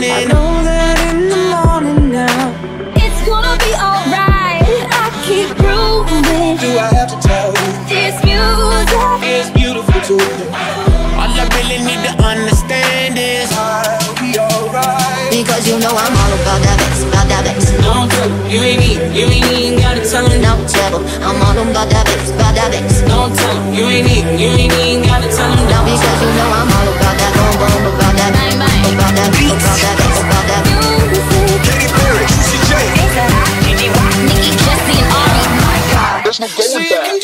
raining. I know that in the morning now, it's gonna be alright. I keep proving. Do I have to tell you? This music is beautiful too. All I really need to understand is I'll be alright. Because you know I'm all about that bass, about that bass. No trouble, you ain't need, you ain't need, gotta tell me. No trouble, I'm all about that bass, about that bass, me encanta.